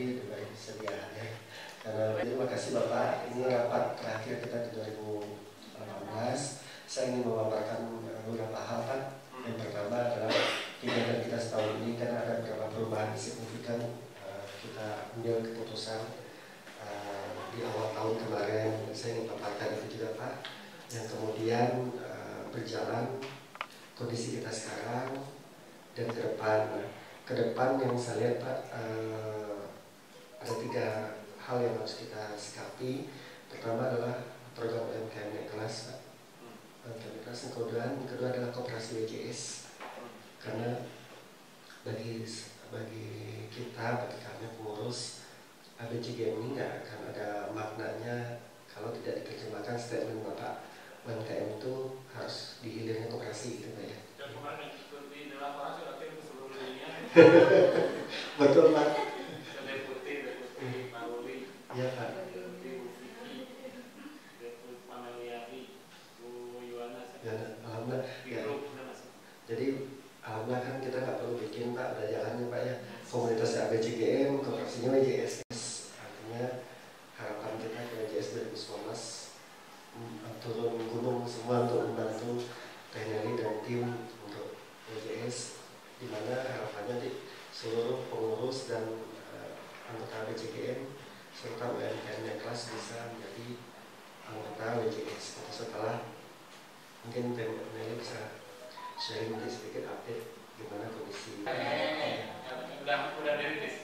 juga sedia hadir. Karena terima kasih Bapak. Ini rapat terakhir kita di 2018. Saya ingin memaparkan beberapa hal Pak. Yang pertama adalah kegiatan kita setahun ini kan ada beberapa perubahan signifikan. Uh, kita ambil keputusan uh, di awal tahun kemarin. Saya ingin paparkan itu juga Pak. Yang kemudian berjalan kondisi kita sekarang dan ke depan. Ke depan yang saya lihat Pak ada tiga hal yang harus kita sikapi. Pertama adalah program UMKM naik kelas Pak dan kelas yang kedua, yang kedua adalah kooperasi WJS karena bagi bagi kita bagi kami pengurus ABCG ini nggak akan ada maknanya kalau tidak diterjemahkan statement bapak UMKM itu harus dihilirnya kooperasi gitu pak ya. Betul pak. Iya pak. Ya, alhamdulillah. Ya. Jadi alhamdulillah kan kita nggak perlu bikin pak ada jalannya pak ya komunitas ABCGM kooperasinya WJSS artinya harapan kita ke WJS 2019 turun gunung semua untuk membantu TNI dan tim untuk WJS di mana harapannya di seluruh pengurus dan uh, anggota ABCGM serta UMKM kelas bisa menjadi anggota WJS setelah mungkin Nelly bisa sharing nanti sedikit update gimana kondisi. Udah udah dirilis.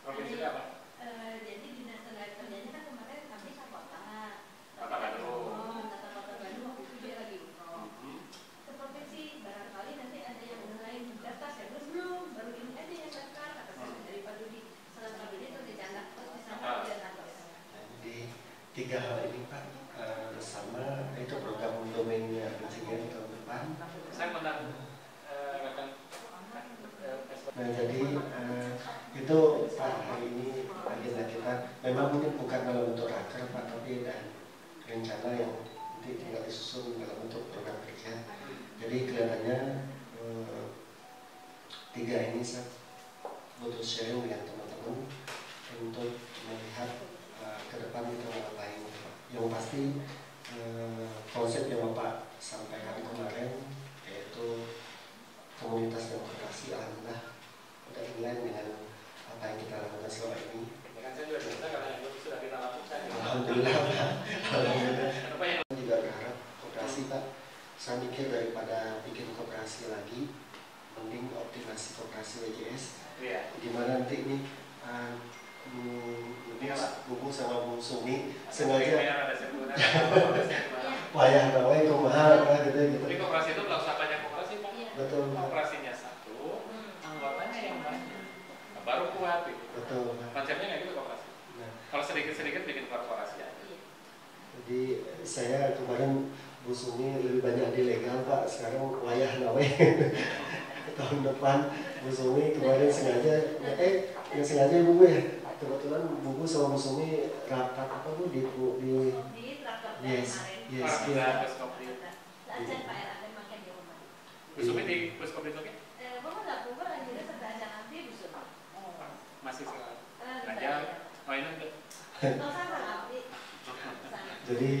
Provinsi itu apa jadi dinas tenaga kerjanya kan kemarin kami kota Kota Bandung. Oh, kota kota Bandung waktu itu dia lagi umroh ke provinsi barangkali nanti ada yang mulai daftar saya belum belum baru ini aja yang daftar kata saya dari Pak Dudi setelah Pak Dudi itu dicatat terus di sana Ah. dia nangkep jadi tiga hal ini pak eh, sama itu program domainnya ABCGM tahun depan saya menang eh, eh, Nah jadi itu Pak hari ini agenda kita memang mungkin bukan dalam bentuk raker Pak tapi ada rencana yang nanti tinggal disusun dalam bentuk program kerja. Jadi kelihatannya tiga ini saya butuh sharing dengan teman-teman untuk melihat ke depan mau ngapain. Yang pasti eh, konsep yang Bapak sampaikan kemarin yaitu komunitas demokrasi alhamdulillah udah inline dengan apa yang kita lakukan selama ini. ya kan saya juga bisa karena itu sudah kita lakukan Alhamdulillah. Alhamdulillah. Saya juga berharap kooperasi Pak. Saya mikir daripada bikin kooperasi lagi, mending optimasi kooperasi WJS. iya Gimana nanti ini uh, Iya. Bubu sama Bu Sumi sengaja. primer, ada sirkular ada sirkular. wayah nawe kumaha nah, gitu jadi gitu. kooperasi itu pelaksananya kooperasi pak. Iya. Betul Pak. kooperasinya satu anggotanya yang banyak. Nah, baru kuat gitu. Betul konsepnya kayak gitu kooperasi Nah, kalau sedikit sedikit bikin korporasi aja. Jadi saya kemarin Bu Sumi lebih banyak di legal Pak, sekarang wayah nawe tahun depan Bu Sumi kemarin sengaja, eh yang sengaja Bu ya, kebetulan Bu sama Bu Sumi rapat apa Bu di di di traktor yes kemarin. yes. Orang iya. makan di itu eh bapak nggak nanti masih sekarang. Jadi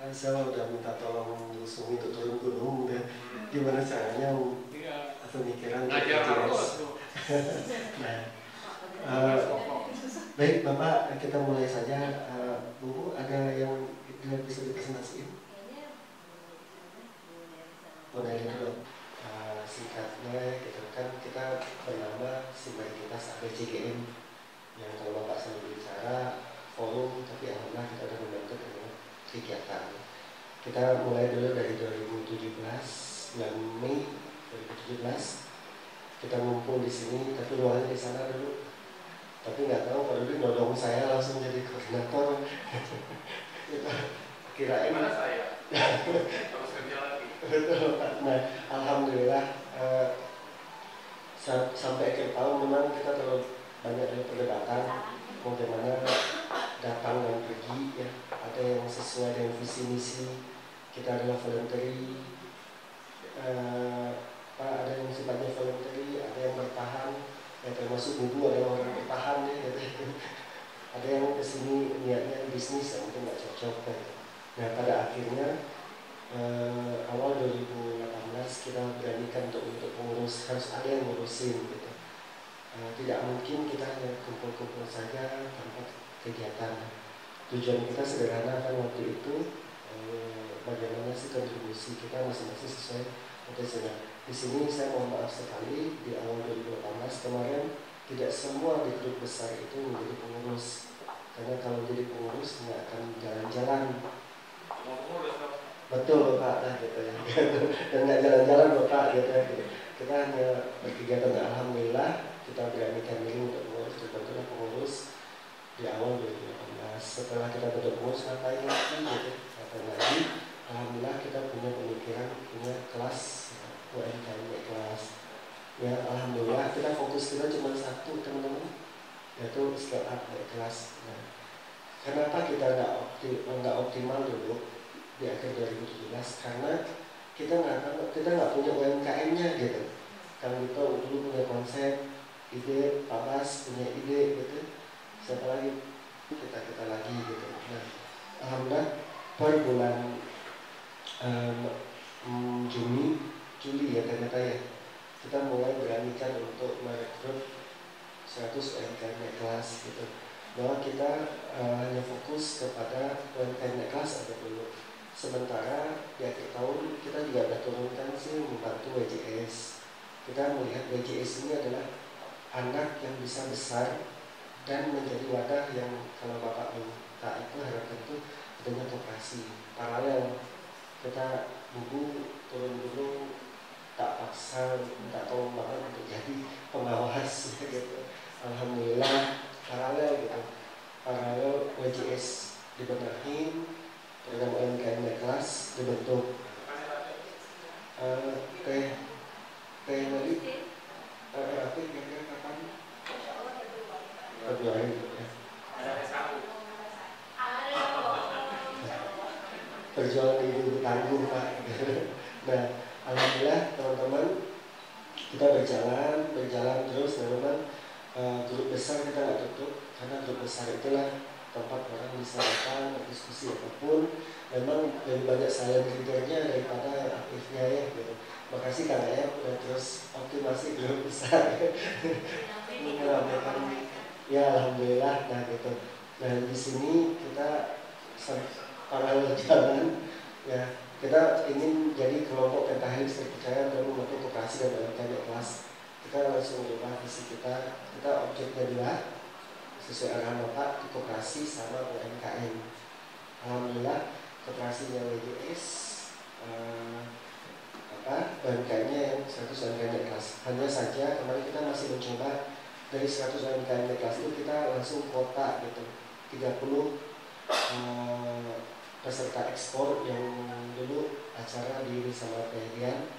eh, saya udah minta tolong Bu Sumi untuk turun gunung deh. Gimana caranya? Iya. Pemikiran ngajar BTS. terus Nah, eh, Baik Bapak, kita mulai saja. Eh, Bu, ada yang bisa dipresentasikan? Nelly dulu. Eh, singkatnya, gitu kan kita bernama Simbaritas ABCGM yang kalau Bapak sendiri bicara forum, tapi alhamdulillah kita sudah membentuk dengan kegiatan. Kita mulai dulu dari 2017, bulan Mei 2017. Kita ngumpul di sini, tapi ruangannya di sana dulu. Tapi nggak tahu Pak Dudi nodong saya langsung jadi koordinator. Kita kirain gimana saya terus kerja lagi Betul. Nah, alhamdulillah eh, sampai akhir tahun memang kita terlalu banyak dari perdebatan bagaimana datang dan pergi ya ada yang sesuai dengan visi misi kita adalah voluntary uh, ada yang sifatnya voluntary ada yang bertahan ya termasuk bubu ada orang bertahan ya gitu. Ada yang ke sini niatnya bisnis yang mungkin nggak cocok kan. nah pada akhirnya uh, awal 2018 kita beranikan untuk untuk pengurus harus ada yang ngurusin gitu Eh, tidak mungkin kita hanya kumpul-kumpul saja tanpa kegiatan. Tujuan kita sederhana kan waktu itu uh, bagaimana sih kontribusi kita masing-masing sesuai potensinya. Di sini saya mohon maaf sekali di awal 2018 kemarin tidak semua di grup besar itu menjadi pengurus. Karena kalau jadi pengurus nggak akan jalan-jalan. Betul bapak lah gitu ya. Dan nggak jalan-jalan bapak gitu ya. Kita hanya berkegiatan. Alhamdulillah kita beranikan diri untuk mengurus. Terbentuklah pengurus di awal 2018 setelah kita bentuk pengurus ngapain lagi gitu ngapain lagi alhamdulillah kita punya pemikiran punya kelas UMKM kelas ya alhamdulillah. Kita fokus kita cuma satu teman-teman. Yaitu scale up naik kelas. Nah, kenapa kita nggak optimal, nggak optimal dulu di akhir 2017 karena kita nggak kita nggak punya UMKM-nya gitu. Kan kita dulu punya konsep ide Pak Bas punya ide gitu. Siapa lagi? Kita kita lagi gitu. Nah alhamdulillah per bulan um, Juni Juli ya ternyata ya kita mulai beranikan untuk merekrut 100 UMKM kelas gitu. Bahwa kita uh, hanya fokus kepada UMKM naik kelas ada dulu. Sementara di akhir tahun kita juga ada turunkan sih membantu WJS kita melihat WJS ini adalah anak yang bisa besar dan menjadi wadah yang kalau Bapak minta itu harapkan itu adanya kooperasi. Paralel kita buku turun gunung tak paksa minta tolong banget untuk jadi pengawas gitu. Alhamdulillah paralel gitu. Paralel WJS dibenahin program UMKM kelas dibentuk uh, teh teh nanti uh, apa kira-kira Februari ya. Perjuangan ibu tangguh Pak. nah, alhamdulillah teman-teman kita berjalan, berjalan terus dan memang uh, grup besar kita nggak tutup karena grup besar itulah tempat orang bisa datang diskusi apa pun memang lebih banyak saya leadernya daripada yang aktifnya ya gitu makasih Kak ya udah terus optimasi grup besar. Meramaikan ya alhamdulillah. Nah gitu. Nah di sini kita paralel jalan ya kita ingin jadi kelompok pentahelis terpercaya dalam membantu koperasi dan dalam kelas. Kita langsung ubah visi kita. Kita objeknya adalah sesuai arahan bapak di koperasi sama UMKM. Alhamdulillah koperasinya WJS uh, apa UMKM-nya yang 100 UMKM kelas. Hanya saja kemarin kita masih mencoba dari 100 UMKM kelas itu kita langsung kota gitu. 30 uh, peserta ekspor yang dulu acara di sama Perian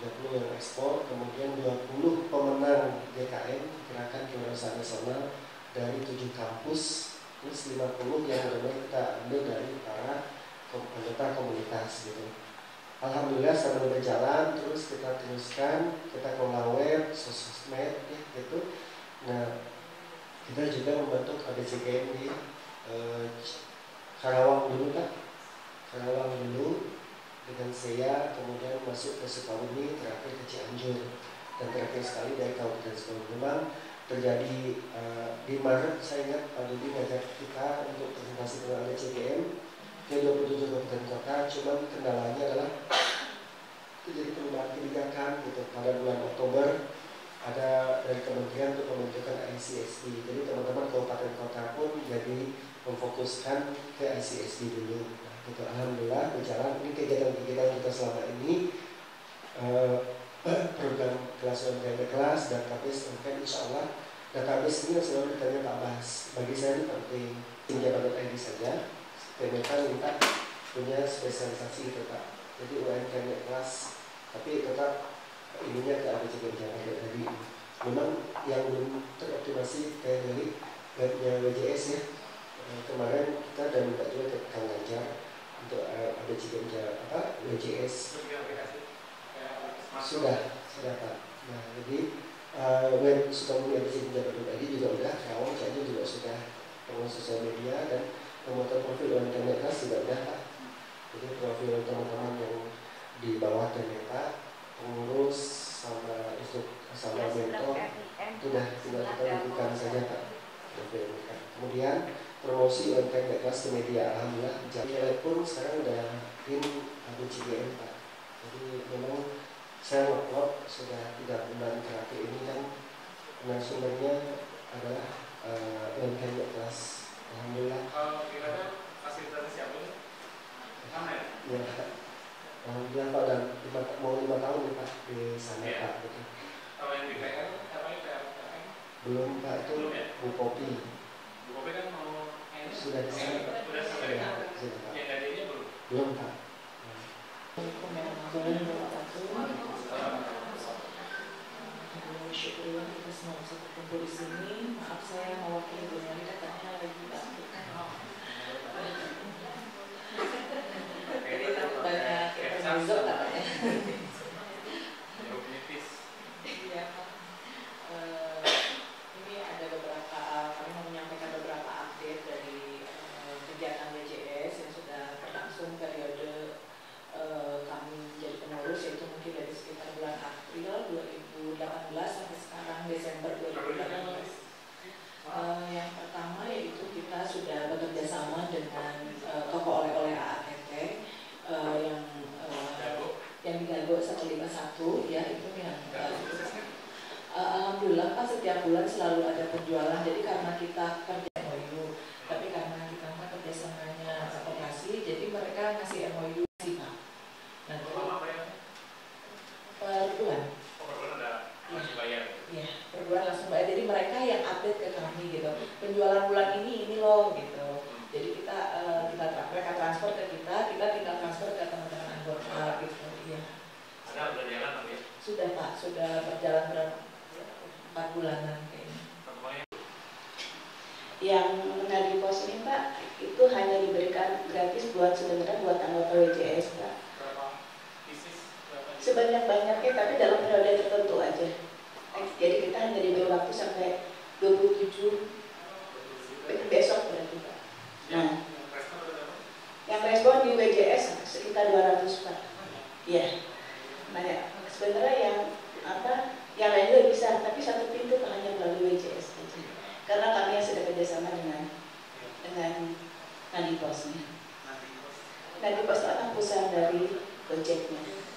30 yang ekspor kemudian 20 pemenang DKM gerakan kewirausahaan nasional dari 7 kampus. Plus 50 yang benar kita ambil dari para anggota komunitas gitu Alhamdulillah sambil berjalan terus kita teruskan kita kelola web, sosmed gitu. Nah, kita juga membentuk ABCGM di eh, Karawang dulu kan, Karawang dulu dengan saya kemudian masuk ke Sukabumi terakhir ke Cianjur. Dan terakhir sekali dari Kabupaten Sukabumi terjadi uh, di Maret saya ingat Pak Dudi ngajak kita untuk presentasi tentang ABCGM ke 27 kabupaten kota cuman kendalanya adalah terjadi perubahan kebijakan gitu pada bulan Oktober ada dari kementerian untuk pembentukan ICSD. Jadi teman-teman kabupaten kota pun jadi memfokuskan ke ICSD dulu. Nah, gitu. Alhamdulillah berjalan ini kegiatan-kegiatan kita selama ini uh, program kelas UMKM kelas database mungkin insya Allah database ini yang selalu ditanya Pak Bas. Bagi saya ini penting. ID saja. Kementerian minta punya spesialisasi itu Pak. Jadi UMKM kelas tapi tetap ininya ke ABCD jangan dari memang yang belum teroptimasi kayak dari webnya WJS ya. Eh, kemarin kita udah minta juga ke Kang Ganjar untuk eh, ada cikal apa WJS sudah sudah pak. Nah jadi eh, web Sukabumi Abdi tadi juga udah Rawang Cianjur juga sudah pengurus sosial media dan pemotor profil UMKM kelas juga udah pak jadi profil teman-teman yang di bawah ternyata pengurus sama instruk sama mentor itu udah tinggal kita lakukan saja pak kemudian promosi UMKM kelas ke media alhamdulillah jadi pun sekarang udah in ABCGM pak. Jadi memang saya ngupload sudah tiga bulan terakhir ini kan. Narasumbernya adalah uh, UMKM kelas alhamdulillah Kalau kira-kira fasilitasnya siapa ini? Ya? ya alhamdulillah pak dan lima, mau lima tahun nih pak di sana Iya. pak gitu. Kalau yang di PKN apa ini PKN? belum pak itu Belum ya? bu kopi Bu Kopi kan mau ini sudah di sana Udah sampai sudah, kan? sudah pak Yang tadinya belum. belum pak Syukurlah kita semua bisa berkumpul di sini. Maaf saya mewakili Bu Neli katanya lagi takut banyak intermezzo katanya. Ya optimis. Iya. Eh, ini ada beberapa, kami mau menyampaikan beberapa update dari eh, kegiatan BJS yang sudah berlangsung periode eh, kami jadi pengurus yaitu mungkin dari sekitar bulan April 2018 sampai sekarang Desember 2018. Eh, yang pertama yaitu kita sudah bekerja sama dengan eh, toko oleh-oleh AATT eh, yang eh, Jago. yang di Gago 151 ya itu yang Jago eh, suksesnya. Uh, Alhamdulillah kan setiap bulan selalu ada penjualan. Jadi karena kita kerja MOU, tapi karena kita mah kerjasamanya koperasi, jadi mereka ngasih MOU sih pak. Nah, Kalau apa ya? per bulan, Oh, per bulan ada masih bayar. ya per bulan langsung bayar. Jadi mereka yang update ke kami gitu. Penjualan bulan ini ini loh gitu. Jadi kita uh, kita tra- mereka transfer ke kita, kita tinggal transfer ke teman-teman anggota gitu. Iya. Ada udah jalan tapi ya. Sudah pak, sudah berjalan berapa? Empat bulanan kayaknya. Pertemuannya yang menagih pos ini Pak itu hanya diberikan gratis buat sebenarnya buat anggota WJS Pak berapa bisnis berapa? Sebanyak-banyaknya tapi dalam periode tertentu aja. Jadi kita hanya diberi waktu sampai 27 be- besok berarti Pak. Nah. yang respon di WJS sekitar 200 Pak. Iya. Nah ya, sebenarnya yang apa yang lain juga bisa tapi satu pintu hanya melalui WJS aja. Karena kami yang sudah kerjasama dengan dengan Nadiposnya. Nadipos itu anak perusahaan dari Gojeknya.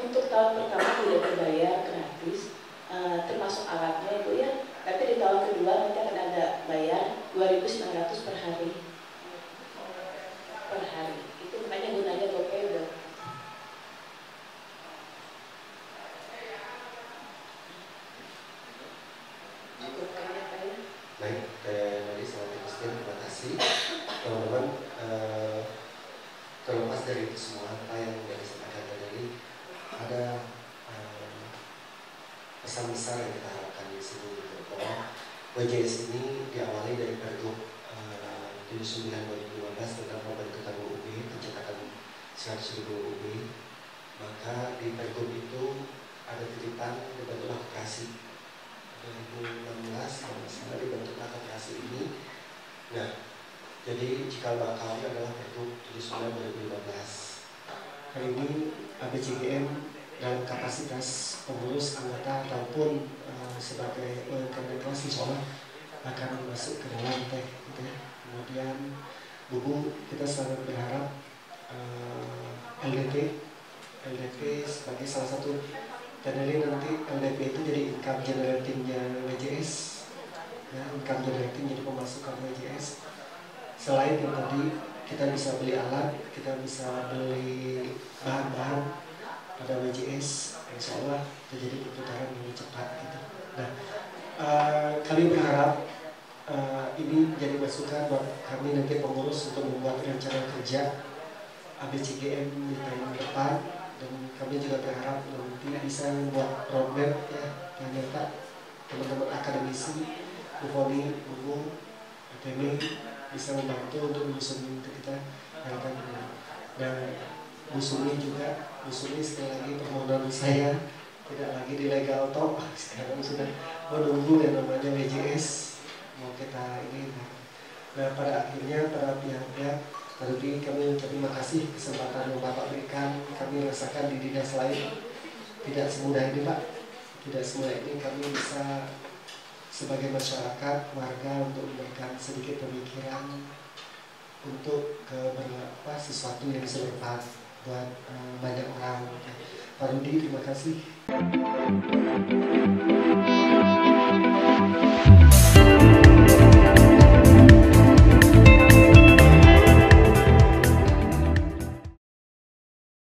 Untuk tahun pertama tidak berbayar gratis, eh, termasuk alatnya itu ya. Tapi di tahun kedua nanti akan ada bayar 2.900 per hari per hari. Itu makanya gunanya 79 2015 tentang pembentukan UUB, pencetakan 100 ribu UUB. Maka di Pergub itu ada titipan dibentuklah koperasi 2016 kalau salah dibentuklah koperasi ini. Nah, jadi cikal bakalnya adalah Pergub 79 2015. Kali ini ABCGM dalam kapasitas pengurus anggota ataupun eh, sebagai UMKM kelas insya Allah akan masuk ke dalam teh gitu ya. Kemudian Bubu kita sangat berharap eh, LDP LDP sebagai salah satu dan ini nanti LDP itu jadi income generatingnya WJS ya, income generating jadi pemasukan WJS selain yang tadi kita bisa beli alat kita bisa beli bahan-bahan pada WJS insya Allah terjadi perputaran lebih cepat gitu. Nah uh, kami berharap uh, ini jadi masukan buat kami nanti pengurus untuk membuat rencana kerja ABCGM di tahun depan. Dan kami juga berharap nanti bisa membuat roadmap ya yang nyata teman-teman akademisi Bufoni, Bubu, ATM bisa membantu untuk menyusun untuk kita yang akan dan Bu Sumi juga Bu Sumi sekali lagi permohonan saya tidak lagi di legal top sekarang sudah menunggu yang namanya WJS mau kita ini nah pada akhirnya para pihak-pihak tadi kami terima kasih kesempatan yang Bapak berikan kami rasakan di dinas lain tidak semudah ini Pak tidak semudah ini kami bisa sebagai masyarakat warga untuk memberikan sedikit pemikiran untuk ke berapa sesuatu yang bisa bermanfaat buat uh, banyak orang. Pak Rudi, terima kasih.